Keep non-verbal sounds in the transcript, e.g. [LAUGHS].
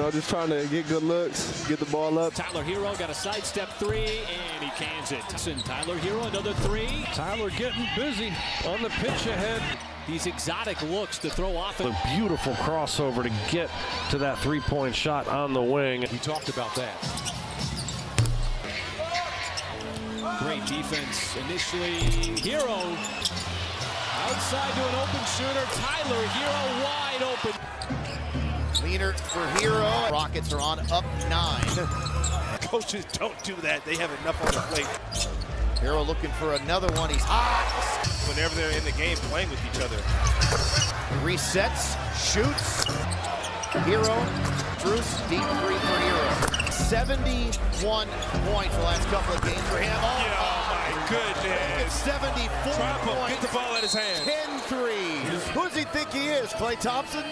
know, just trying to get good looks, get the ball up. Tyler Herro got a sidestep three, and he cans it. Tyler Herro, another three. Tyler getting busy on the pitch ahead. These exotic looks to throw off. A beautiful crossover to get to that three-point shot on the wing. We talked about that. Great defense initially. Herro outside to an open shooter. Tyler Herro wide open. Leaner for Herro. Rockets are on up nine. [LAUGHS] Coaches don't do that. They have enough on the plate. Herro looking for another one. He's hot. Whenever they're in the game playing with each other. Resets, shoots. Herro, Bruce, deep three for Herro. 71 points the last couple of games for him. Oh, Oh, my goodness. 74 Drop points. Get the ball at his hand. 10 threes. Who does he think he is? Klay Thompson?